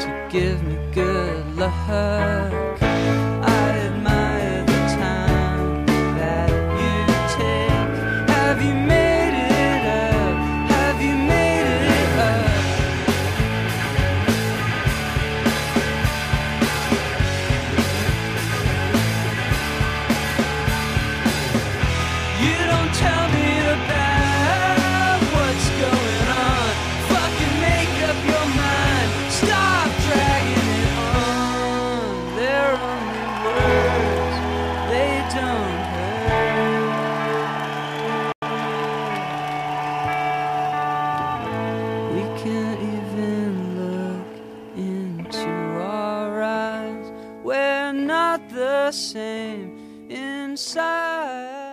to give me good luck. I admire the time that you take. Have you made it up? Have you made it up? You don't tell me. We can't even look into our eyes. We're not the same inside.